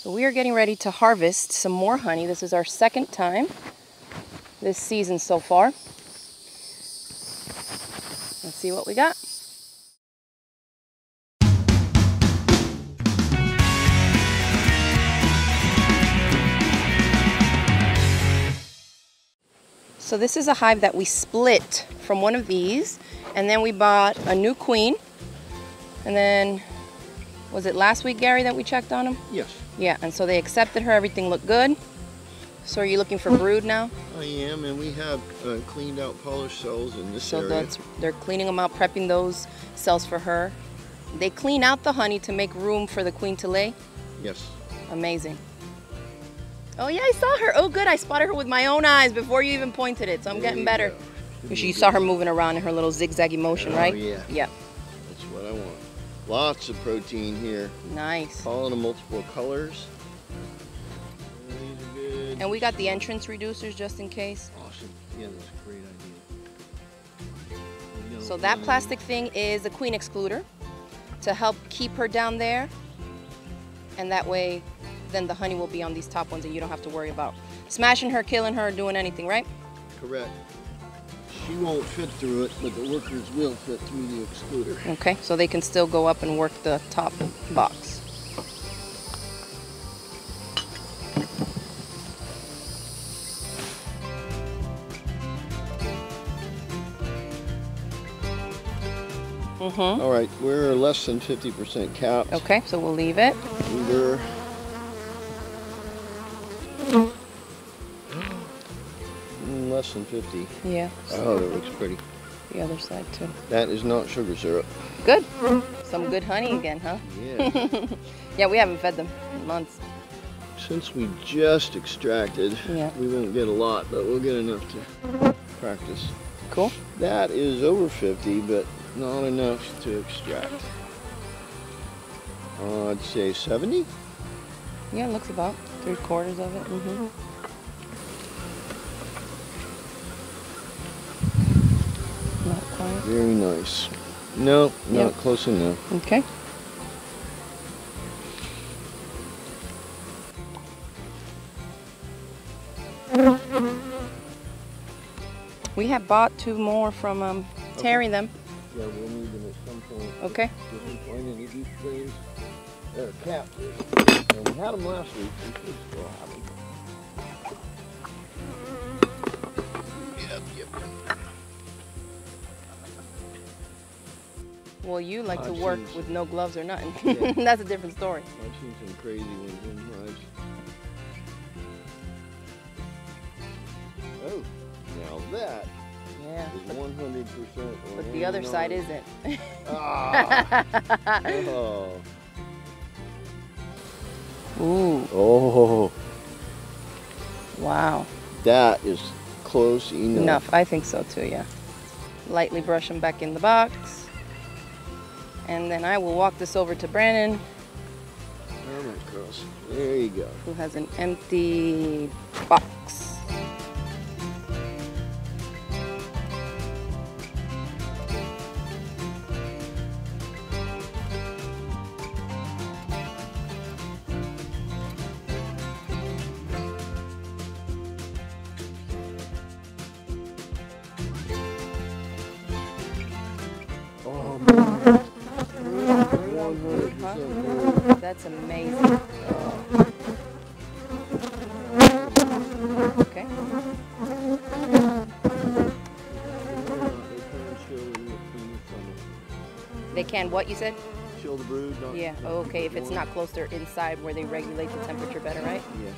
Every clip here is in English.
So we are getting ready to harvest some more honey. This is our second time this season so far. Let's see what we got. So this is a hive that we split from one of these and then we bought a new queen and then was it last week Gary that we checked on them? Yes. Yeah, and so they accepted her, everything looked good. So are you looking for brood now? I am, and we have uh, cleaned out polished cells in this So area. that's they're cleaning them out, prepping those cells for her. They clean out the honey to make room for the queen to lay. Yes. Amazing. Oh yeah, I saw her. Oh good, I spotted her with my own eyes before you even pointed it. So I'm There getting better. go. Because you saw her moving around in her little zigzaggy motion, Oh, right? yeah. Yep. Lots of protein here. Nice. All of multiple colors. And we got the entrance reducers just in case. Awesome. Yeah, that's a great idea. So that plastic thing is a queen excluder to help keep her down there. And that way, then the honey will be on these top ones and you don't have to worry about smashing her, killing her, doing anything, right? Correct. She won't fit through it, but the workers will fit through the excluder. Okay, so they can still go up and work the top box. Mm-hmm. All right, we're less than 50% capped. Okay, so we'll leave it. We're less than 50. Yeah, Oh, that looks pretty. the other side too. That is not sugar syrup. Good. Some good honey again, huh? Yeah. Yeah, we haven't fed them in months. Since we just extracted, Yeah. we won't get a lot, but we'll get enough to practice. Cool. That is over 50, but not enough to extract. Uh, I'd say 70. Yeah, it looks about three quarters of it. Mm-hmm. Not Very nice. No, not Yep. close enough. Okay. We have bought two more from um, tearing them. Yeah, we'll need them at some point. Okay. If we find any deep drains, they're. And we had them last week. We should still have them. Well, you like to I've work seen- with no gloves or nothing. Yeah. That's a different story. I've seen some crazy ones in hives. Oh, now that Yeah. is 100%. But the other side isn't. Ah. oh. Ooh, oh, wow. that is close enough. Enough. I think so too, yeah. Lightly brush them back in the box. And then I will walk this over to Brandon, right, girls. There you go. who has an empty box. Amazing. Okay. They can what you said? Chill the brood. Yeah. Okay. If it's not closer inside where they regulate the temperature better, right? Yeah.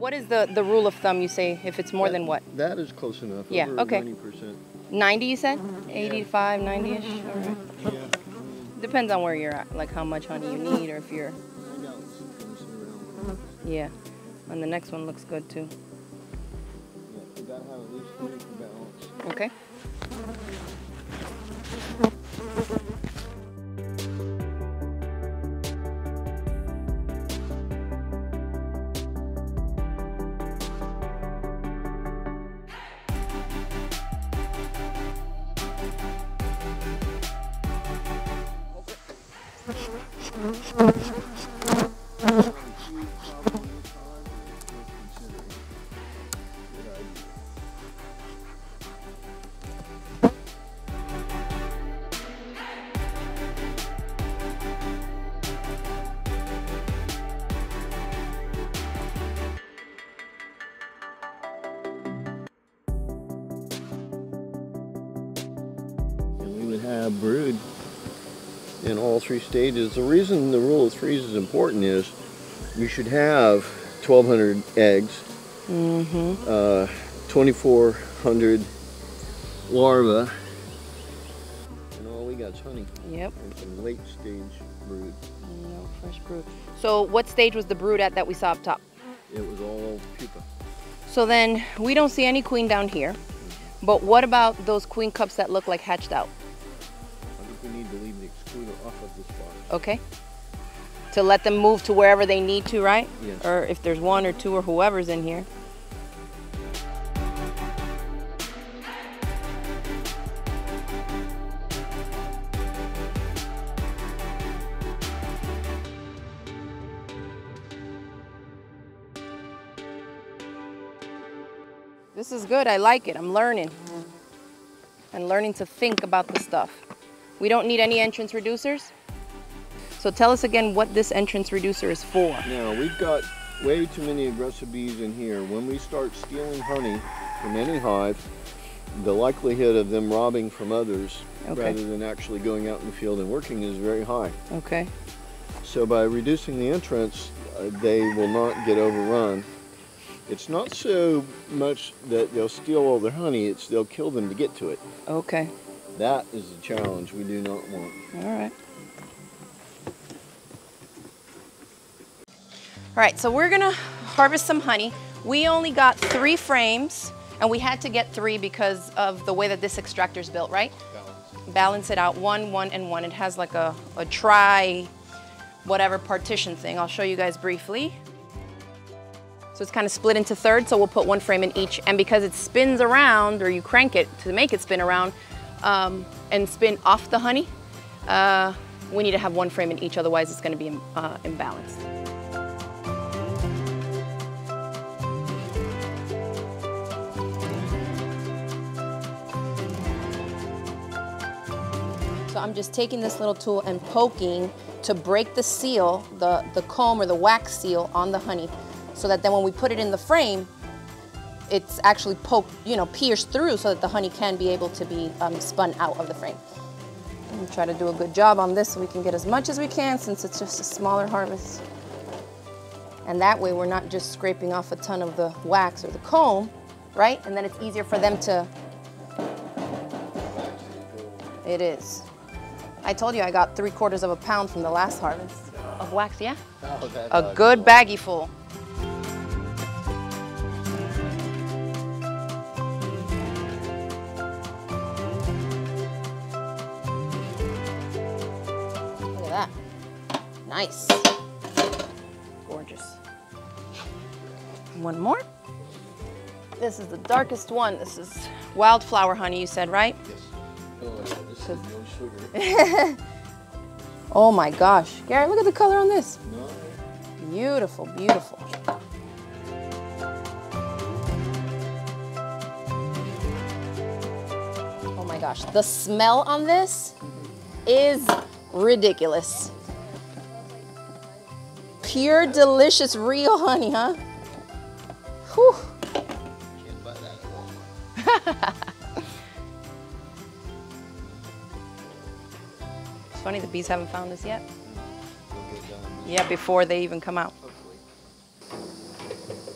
What is the the rule of thumb you say if it's more That- than what? That is close enough. Yeah, over okay. 90%. 90 you said? Mm-hmm. 85, 90ish? Mm-hmm. All right. Yeah. Depends on where you're at, like how much honey you need or if you're I got some things around. yeah. And the next one looks good too. Yeah, brood in all three stages. The reason the rule of threes is important is you should have 1,200 eggs, Mm-hmm. uh, 2,400 larvae, and all we got is honey Yep. and some late stage brood. No fresh brood. So what stage was the brood at that we saw up top? It was all pupa. So then we don't see any queen down here. But what about those queen cups that look like hatched out? Of this. Okay. To let them move to wherever they need to, right? Yes. Or if there's one or two or whoever's in here. This is good. I like it. I'm learning. And learning to think about the stuff. We don't need any entrance reducers. So tell us again what this entrance reducer is for. Now we've got way too many aggressive bees in here. When we start stealing honey from any hive, the likelihood of them robbing from others Okay. rather than actually going out in the field and working is very high. Okay. So by reducing the entrance, uh, they will not get overrun. It's not so much that they'll steal all their honey, it's they'll kill them to get to it. Okay. That is the challenge we do not want. All right. All right, so we're gonna harvest some honey. We only got three frames, and we had to get three because of the way that this extractor is built, right? Balance it out, one, one, and one. It has like a, a tri, whatever partition thing. I'll show you guys briefly. So it's kind of split into thirds, so we'll put one frame in each. And because it spins around, or you crank it to make it spin around um, and spin off the honey, uh, we need to have one frame in each, otherwise it's gonna be uh, imbalanced. So I'm just taking this little tool and poking to break the seal, the, the comb or the wax seal on the honey, so that then when we put it in the frame, it's actually poked, you know, pierced through so that the honey can be able to be um, spun out of the frame. And try to do a good job on this so we can get as much as we can since it's just a smaller harvest. And that way we're not just scraping off a ton of the wax or the comb, right? And then it's easier for them to, it is. I told you I got three quarters of a pound from the last harvest of wax, yeah? A good baggie full. Nice. Gorgeous. One more. This is the darkest one. This is wildflower honey, you said, right? Oh, this is no sugar. Oh my gosh. Gary, look at the color on this. No. Beautiful, beautiful. Oh my gosh, the smell on this is ridiculous. Pure, delicious, real honey, huh? Whew. Can't buy that at Walmart. It's funny the bees haven't found us yet. They'll get done. Yeah, before they even come out.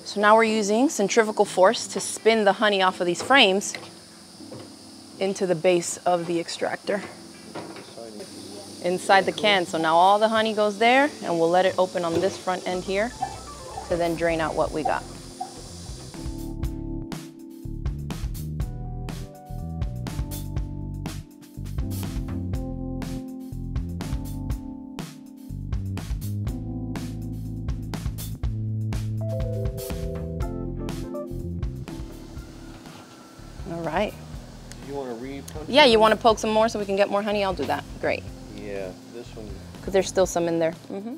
So now we're using centrifugal force to spin the honey off of these frames into the base of the extractor inside the can. So now all the honey goes there and we'll let it open on this front end here to then drain out what we got. All right. You want to re Yeah, you want to poke some more so we can get more honey? I'll do that. Great. Yeah, this one. Because there's still some in there. hmm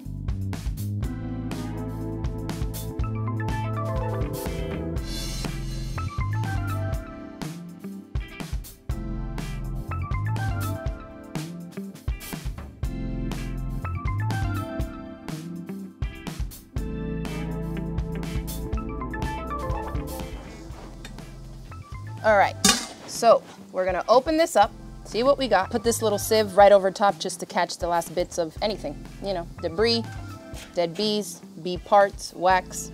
All right, so we're gonna open this up, see what we got. Put this little sieve right over top just to catch the last bits of anything, you know, debris, dead bees, bee parts, wax.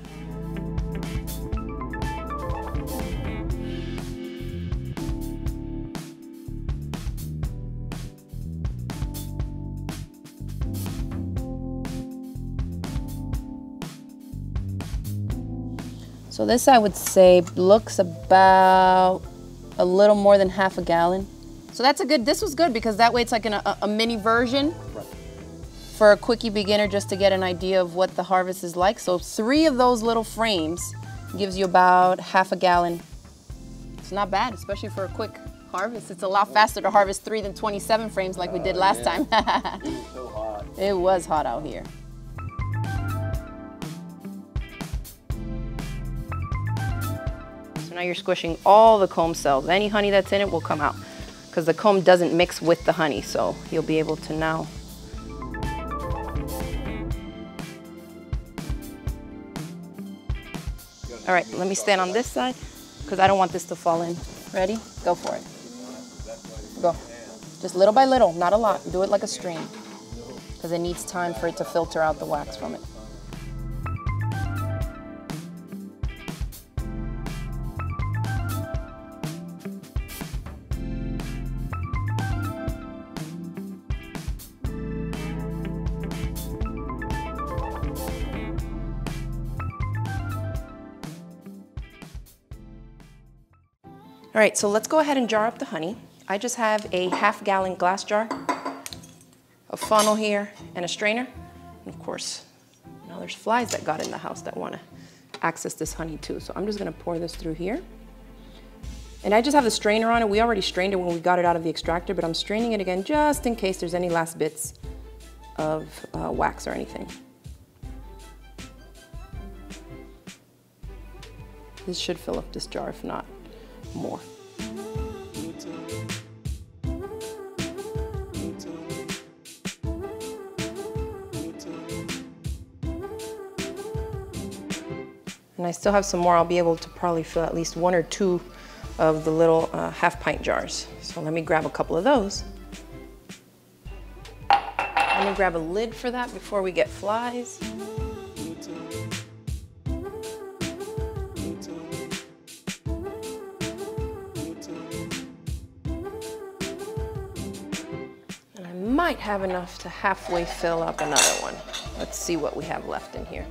So this I would say looks about a little more than half a gallon. So that's a good, this was good because that way it's like an, a, a mini version for a quickie beginner just to get an idea of what the harvest is like. So three of those little frames gives you about half a gallon. It's not bad, especially for a quick harvest. It's a lot faster to harvest three than 27 frames like we did last oh, yeah. time. So hot. it was hot out here. So now you're squishing all the comb cells. Any honey that's in it will come out because the comb doesn't mix with the honey. So you'll be able to now. All right, let me stand on this side because I don't want this to fall in. Ready? Go for it. Go. Just little by little, not a lot. Do it like a stream because it needs time for it to filter out the wax from it. All right, so let's go ahead and jar up the honey. I just have a half gallon glass jar, a funnel here, and a strainer. And of course, now there's flies that got in the house that wanna access this honey too. So I'm just gonna pour this through here. And I just have the strainer on it. We already strained it when we got it out of the extractor, but I'm straining it again just in case there's any last bits of uh, wax or anything. This should fill up this jar, if not more. And I still have some more. I'll be able to probably fill at least one or two of the little uh, half pint jars. So let me grab a couple of those. Let me grab a lid for that before we get flies. And I might have enough to halfway fill up another one. Let's see what we have left in here.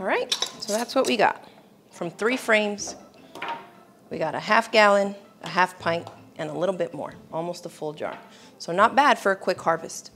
All right, so that's what we got. From three frames, we got a half gallon, a half pint, and a little bit more, almost a full jar. So not bad for a quick harvest.